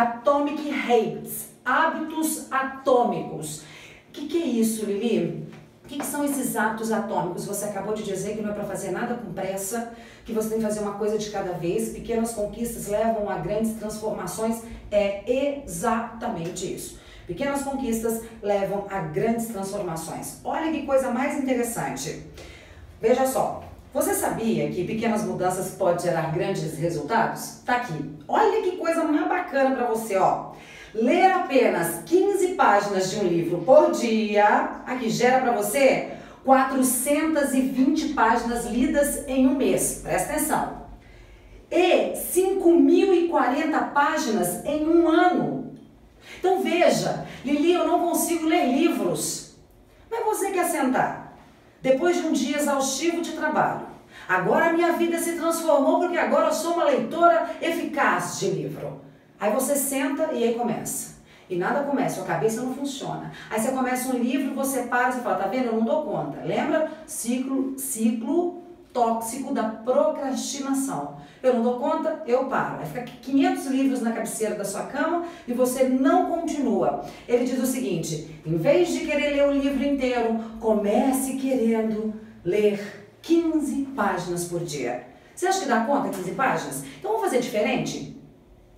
Atomic Habits, hábitos atômicos. O que, que é isso, Lili? O que, que são esses hábitos atômicos? Você acabou de dizer que não é para fazer nada com pressa, que você tem que fazer uma coisa de cada vez, pequenas conquistas levam a grandes transformações. É exatamente isso. Pequenas conquistas levam a grandes transformações. Olha que coisa mais interessante. Veja só, você sabia que pequenas mudanças podem gerar grandes resultados? Tá aqui. Olha que coisa mais bacana para você, ó. Ler apenas 15 páginas de um livro por dia, aqui gera para você 420 páginas lidas em um mês. Presta atenção. E 5.040 páginas em um ano. Então veja, Lili, eu não consigo ler livros. Mas você quer sentar? Depois de um dia exaustivo de trabalho. Agora a minha vida se transformou porque agora eu sou uma leitora eficaz de livro. Aí você senta e aí começa. E nada começa, sua cabeça não funciona. Aí você começa um livro, você para, você fala, tá vendo? Eu não dou conta. Lembra? Ciclo, ciclo tóxico da procrastinação. Eu não dou conta, eu paro. Vai ficar 500 livros na cabeceira da sua cama e você não continua. Ele diz o seguinte: em vez de querer ler o livro inteiro, comece querendo ler 15 páginas por dia. Você acha que dá conta 15 páginas? Então vamos fazer diferente?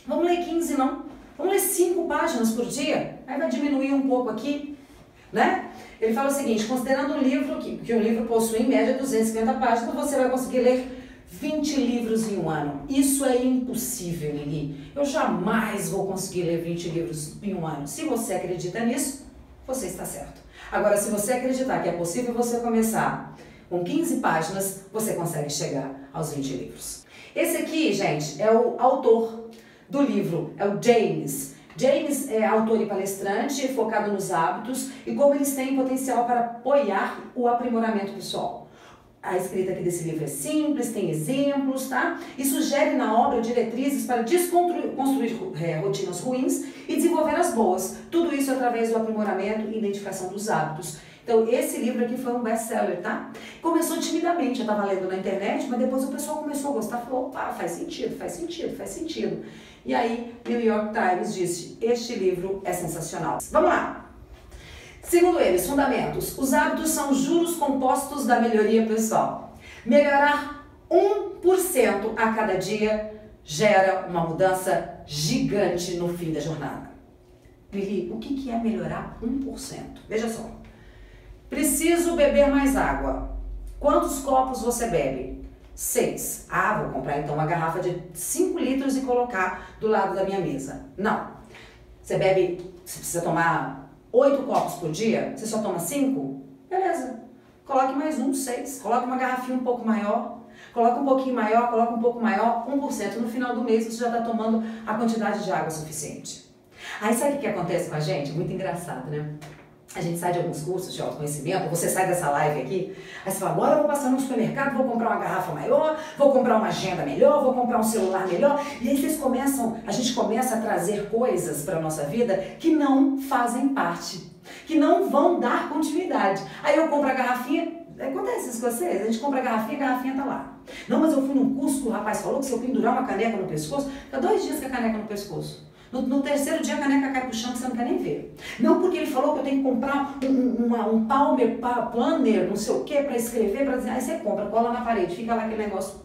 Vamos ler 15 não. Vamos ler 5 páginas por dia. Aí vai diminuir um pouco aqui, né? Ele fala o seguinte, considerando um livro, que, que um livro possui em média 250 páginas, você vai conseguir ler 20 livros em um ano. Isso é impossível, Lili. Eu jamais vou conseguir ler 20 livros em um ano. Se você acredita nisso, você está certo. Agora, se você acreditar que é possível você começar com 15 páginas, você consegue chegar aos 20 livros. Esse aqui, gente, é o autor do livro, é o James. James é autor e palestrante focado nos hábitos e como eles têm potencial para apoiar o aprimoramento pessoal. A escrita aqui desse livro é simples, tem exemplos, tá? E sugere na obra diretrizes para desconstruir construir, é, rotinas ruins e desenvolver as boas. Isso através do aprimoramento e identificação dos hábitos. Então, esse livro aqui foi um best-seller, tá? Começou timidamente, eu estava lendo na internet, mas depois o pessoal começou a gostar, falou, opa, faz sentido, faz sentido, faz sentido. E aí, New York Times disse, este livro é sensacional. Vamos lá! Segundo eles, fundamentos. Os hábitos são juros compostos da melhoria pessoal. Melhorar 1% a cada dia gera uma mudança gigante no fim da jornada. Lili, o que é melhorar 1%? Veja só. Preciso beber mais água. Quantos copos você bebe? Seis. Ah, vou comprar então uma garrafa de 5 litros e colocar do lado da minha mesa. Não. Você bebe, você precisa tomar oito copos por dia, você só toma cinco? Beleza. Coloque mais um, seis. Coloque uma garrafinha um pouco maior. Coloca um pouquinho maior, coloca um pouco maior, 1%. No final do mês você já está tomando a quantidade de água suficiente. Aí sabe o que acontece com a gente? Muito engraçado, né? a gente sai de alguns cursos de autoconhecimento, você sai dessa live aqui, aí você fala, agora eu vou passar no supermercado, vou comprar uma garrafa maior, vou comprar uma agenda melhor, vou comprar um celular melhor, e aí vocês começam, a gente começa a trazer coisas para nossa vida que não fazem parte, que não vão dar continuidade. Aí eu compro a garrafinha, acontece isso com vocês, a gente compra a garrafinha, a garrafinha tá lá. Não, mas eu fui num curso que o rapaz falou que se eu pendurar uma caneca no pescoço, fica dois dias com a caneca no pescoço. No, no, terceiro dia a caneca cai pro chão que você não quer nem ver. Não porque ele falou que eu tenho que comprar um, uma, um palmer, planner, não sei o que, para escrever, para dizer, aí você compra, cola na parede, fica lá aquele negócio.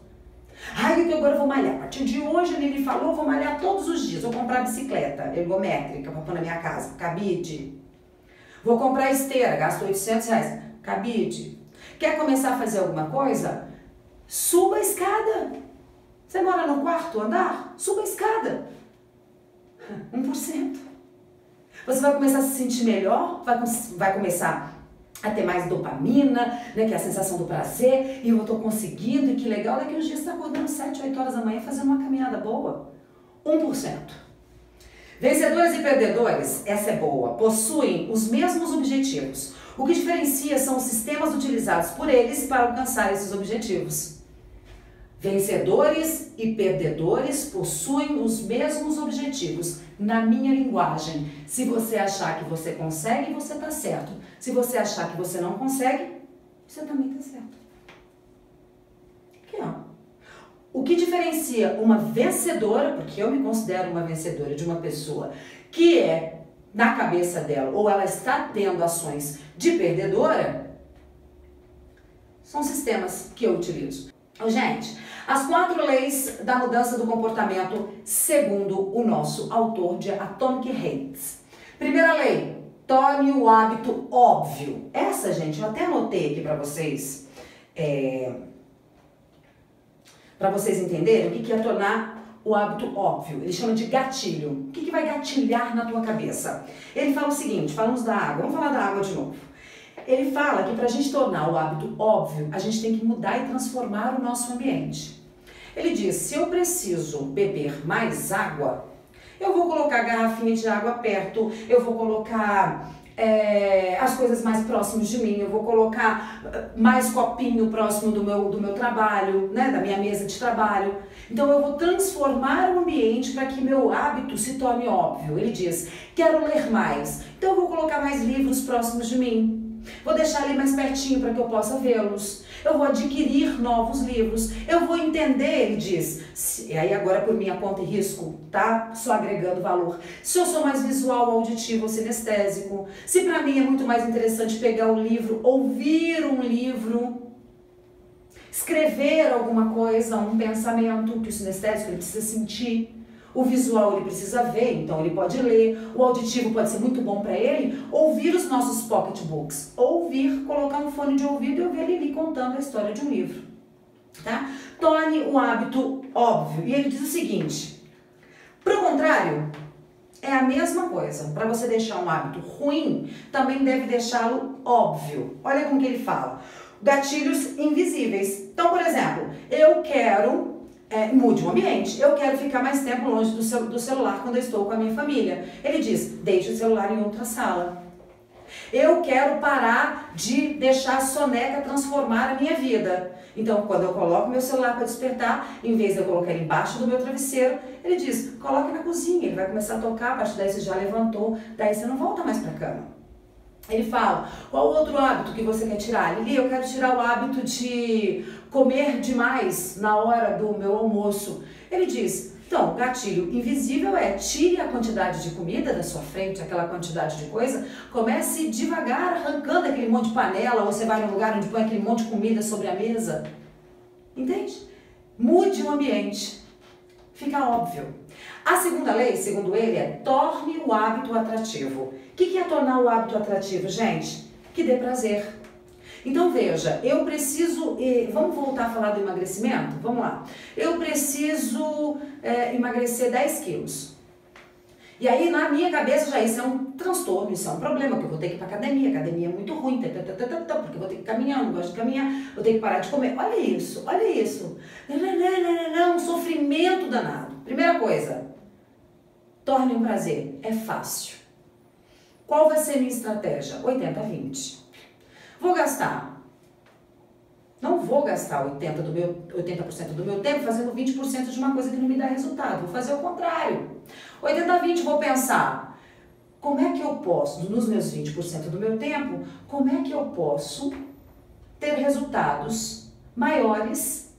Ai, que agora eu vou malhar. A partir de hoje ele falou, vou malhar todos os dias. Vou comprar bicicleta ergométrica para pôr na minha casa, cabide. Vou comprar esteira, gasto 800 reais. Cabide. Quer começar a fazer alguma coisa? Suba a escada. Você mora no quarto andar? Suba a escada. 1%. Você vai começar a se sentir melhor, vai, vai começar a ter mais dopamina, né, que é a sensação do prazer, e eu estou conseguindo, e que legal, daqui uns dias você está acordando 7, 8 horas da manhã fazendo uma caminhada boa. 1%. Vencedores e perdedores, essa é boa, possuem os mesmos objetivos. O que diferencia são os sistemas utilizados por eles para alcançar esses objetivos. Vencedores e perdedores possuem os mesmos objetivos. Na minha linguagem, se você achar que você consegue, você está certo. Se você achar que você não consegue, você também está certo. Aqui, ó. o que diferencia uma vencedora, porque eu me considero uma vencedora de uma pessoa que é na cabeça dela ou ela está tendo ações de perdedora, são sistemas que eu utilizo. Gente, as quatro leis da mudança do comportamento segundo o nosso autor de Atomic Habits. Primeira lei, torne o hábito óbvio. Essa, gente, eu até anotei aqui para vocês. É, para vocês entenderem o que, que é tornar o hábito óbvio. Ele chama de gatilho. O que, que vai gatilhar na tua cabeça? Ele fala o seguinte: falamos da água, vamos falar da água de novo. Ele fala que para a gente tornar o hábito óbvio, a gente tem que mudar e transformar o nosso ambiente. Ele diz: se eu preciso beber mais água, eu vou colocar garrafinha de água perto, eu vou colocar é, as coisas mais próximas de mim, eu vou colocar eh, mais copinho próximo do meu, do meu trabalho, né, da minha mesa de trabalho. Então eu vou transformar o ambiente para que meu hábito se torne óbvio. Ele diz: quero ler mais, então eu vou colocar mais livros próximos de mim. Vou deixar ali mais pertinho para que eu possa vê-los. Eu vou adquirir novos livros. Eu vou entender, ele diz. E aí agora por minha conta e risco, tá? Só agregando valor. Se eu sou mais visual, auditivo ou sinestésico. Se para mim é muito mais interessante pegar um livro, ouvir um livro, escrever alguma coisa, um pensamento que o sinestésico ele precisa sentir. O visual ele precisa ver, então ele pode ler. O auditivo pode ser muito bom para ele ouvir os nossos pocketbooks. Ouvir, colocar um fone de ouvido e ouvir ele ali contando a história de um livro. Tá? Torne o hábito óbvio. E ele diz o seguinte: pro contrário, é a mesma coisa. Para você deixar um hábito ruim, também deve deixá-lo óbvio. Olha como que ele fala. Gatilhos invisíveis. Então, por exemplo, eu quero é, mude o ambiente. Eu quero ficar mais tempo longe do, cel do celular quando eu estou com a minha família. Ele diz: deixe o celular em outra sala. Eu quero parar de deixar a soneca transformar a minha vida. Então, quando eu coloco meu celular para despertar, em vez de eu colocar ele embaixo do meu travesseiro, ele diz: coloque na cozinha. Ele vai começar a tocar, a partir daí você já levantou, daí você não volta mais para a cama. Ele fala: qual outro hábito que você quer tirar? Lili, eu quero tirar o hábito de comer demais na hora do meu almoço. Ele diz: então, gatilho invisível é tire a quantidade de comida da sua frente, aquela quantidade de coisa, comece devagar arrancando aquele monte de panela, ou você vai num lugar onde põe aquele monte de comida sobre a mesa. Entende? Mude o ambiente. Fica óbvio. A segunda lei, segundo ele, é torne o hábito atrativo. O que é tornar o hábito atrativo, gente? Que dê prazer. Então veja, eu preciso. Vamos voltar a falar do emagrecimento? Vamos lá. Eu preciso é, emagrecer 10 quilos. E aí, na minha cabeça, já isso é um transtorno, isso é um problema, que eu vou ter que ir pra academia, academia é muito ruim, porque eu vou ter que caminhar, não gosto de caminhar, vou ter que parar de comer. Olha isso, olha isso. Não, não, não, não, não, um sofrimento danado. Primeira coisa, torne um prazer. É fácil. Qual vai ser minha estratégia? 80-20. Vou gastar. Não vou gastar 80%, do meu, 80 do meu tempo fazendo 20% de uma coisa que não me dá resultado. Vou fazer o contrário. 80-20, vou pensar. Como é que eu posso, nos meus 20% do meu tempo, como é que eu posso ter resultados maiores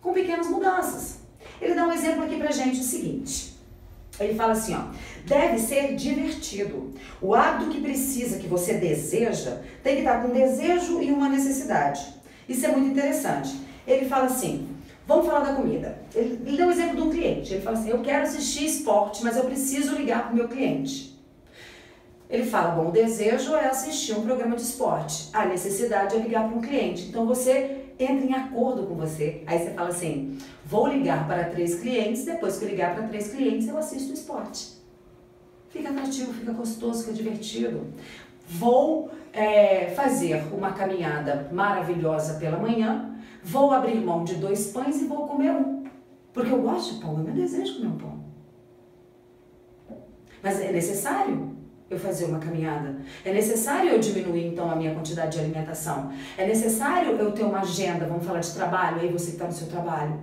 com pequenas mudanças? Ele dá um exemplo aqui pra gente o seguinte. Ele fala assim, ó, deve ser divertido. O hábito que precisa, que você deseja, tem que estar com um desejo e uma necessidade. Isso é muito interessante. Ele fala assim, vamos falar da comida. Ele, ele deu um exemplo de um cliente. Ele fala assim, eu quero assistir esporte, mas eu preciso ligar para o meu cliente. Ele fala, bom, o desejo é assistir um programa de esporte. A necessidade é ligar para um cliente. Então você entra em acordo com você. Aí você fala assim: vou ligar para três clientes, depois que eu ligar para três clientes, eu assisto o esporte. Fica atrativo, fica gostoso, fica divertido. Vou é, fazer uma caminhada maravilhosa pela manhã, vou abrir mão de dois pães e vou comer um. Porque eu gosto de pão, é meu desejo comer um pão. Mas é necessário eu fazer uma caminhada. É necessário eu diminuir então a minha quantidade de alimentação. É necessário eu ter uma agenda, vamos falar de trabalho, aí você que está no seu trabalho.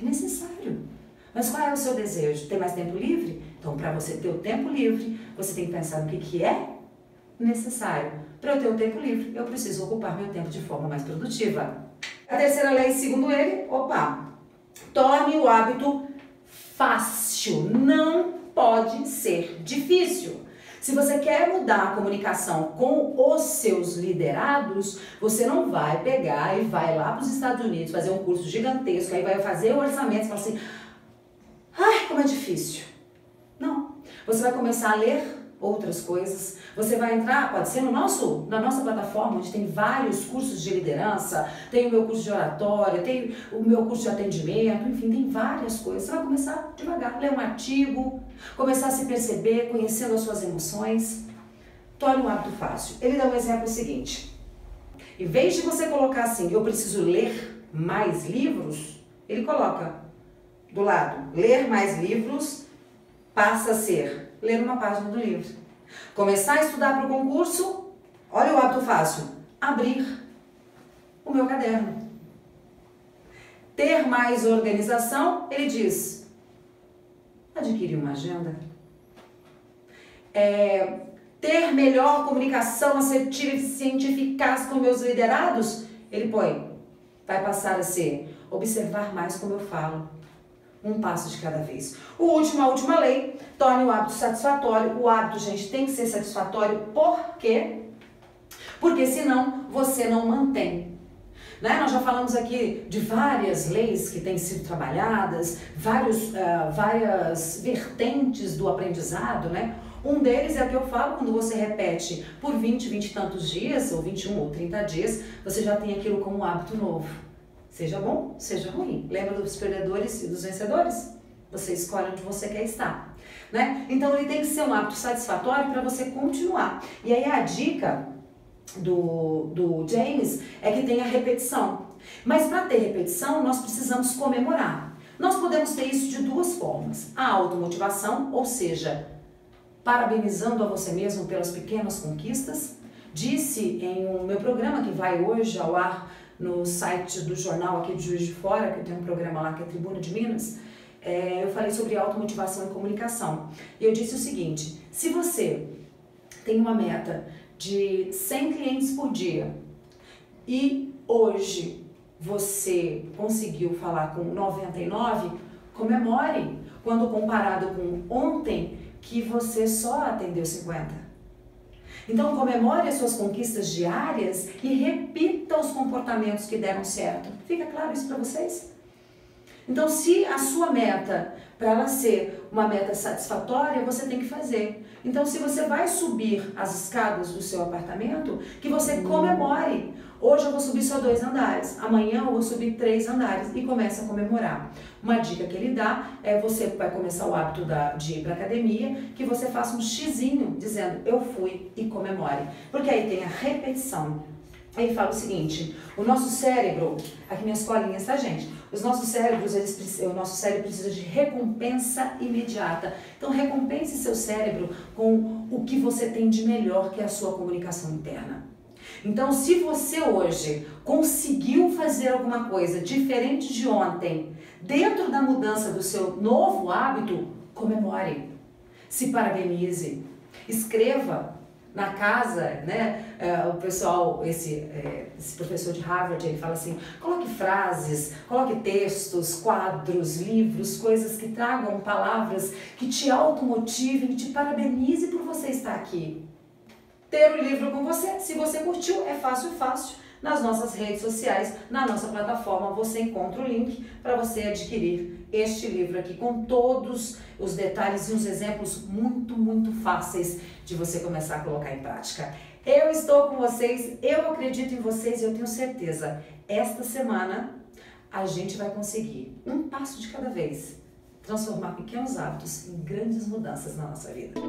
É necessário. Mas qual é o seu desejo? Ter mais tempo livre? Então, para você ter o tempo livre, você tem que pensar no que, que é necessário. Para eu ter o tempo livre, eu preciso ocupar meu tempo de forma mais produtiva. A terceira lei, segundo ele, opa, Torne o hábito fácil, não pode ser difícil. Se você quer mudar a comunicação com os seus liderados, você não vai pegar e vai lá para os Estados Unidos fazer um curso gigantesco, aí vai fazer o orçamento e fala assim: ai, como é difícil. Não. Você vai começar a ler outras coisas. Você vai entrar, pode ser no nosso, na nossa plataforma, onde tem vários cursos de liderança, tem o meu curso de oratória, tem o meu curso de atendimento, enfim, tem várias coisas. Você vai começar devagar, ler um artigo, começar a se perceber, conhecendo as suas emoções. Torne um hábito fácil. Ele dá um exemplo seguinte. Em vez de você colocar assim, eu preciso ler mais livros, ele coloca do lado, ler mais livros passa a ser ler uma página do livro. Começar a estudar para o concurso, olha o hábito fácil, abrir o meu caderno. Ter mais organização, ele diz, adquirir uma agenda. É, ter melhor comunicação assertiva, eficiente e eficaz com meus liderados, ele põe, vai passar a ser observar mais como eu falo, um passo de cada vez. O último, a última lei, torne o hábito satisfatório. O hábito, gente, tem que ser satisfatório. Por quê? Porque senão você não mantém. Né? Nós já falamos aqui de várias leis que têm sido trabalhadas, vários, uh, várias vertentes do aprendizado, né? Um deles é o que eu falo quando você repete por 20, 20 e tantos dias, ou 21 ou 30 dias, você já tem aquilo como um hábito novo. Seja bom, seja ruim. Lembra dos perdedores e dos vencedores? Você escolhe onde você quer estar. Né? Então ele tem que ser um hábito satisfatório para você continuar. E aí a dica do, do James é que tenha repetição. Mas para ter repetição, nós precisamos comemorar. Nós podemos ter isso de duas formas: a automotivação, ou seja, parabenizando a você mesmo pelas pequenas conquistas. Disse em um meu programa que vai hoje ao ar no site do jornal aqui de Juiz de Fora, que eu tenho um programa lá que é Tribuna de Minas, é, eu falei sobre automotivação e comunicação. E eu disse o seguinte: se você tem uma meta de 100 clientes por dia e hoje você conseguiu falar com 99, comemore quando comparado com ontem que você só atendeu 50. Então comemore as suas conquistas diárias e repita os comportamentos que deram certo. Fica claro isso para vocês? Então, se a sua meta, para ela ser uma meta satisfatória, você tem que fazer. Então, se você vai subir as escadas do seu apartamento, que você comemore. Hoje eu vou subir só dois andares, amanhã eu vou subir três andares e começa a comemorar. Uma dica que ele dá é você vai começar o hábito da, de ir para academia, que você faça um xizinho dizendo eu fui e comemore. Porque aí tem a repetição. Aí fala o seguinte: o nosso cérebro, aqui minhas colinhas, tá, gente? Os nossos cérebros, eles, o nosso cérebro precisa de recompensa imediata. Então, recompense seu cérebro com o que você tem de melhor, que é a sua comunicação interna. Então, se você hoje conseguiu fazer alguma coisa diferente de ontem, dentro da mudança do seu novo hábito, comemore, se parabenize, escreva na casa, né? Uh, o pessoal, esse, uh, esse professor de Harvard, ele fala assim: coloque frases, coloque textos, quadros, livros, coisas que tragam palavras que te automotivem, te parabenize por você estar aqui ter o livro com você. Se você curtiu, é fácil, fácil. Nas nossas redes sociais, na nossa plataforma, você encontra o link para você adquirir este livro aqui com todos os detalhes e os exemplos muito, muito fáceis de você começar a colocar em prática. Eu estou com vocês, eu acredito em vocês e eu tenho certeza, esta semana a gente vai conseguir, um passo de cada vez, transformar pequenos hábitos em grandes mudanças na nossa vida.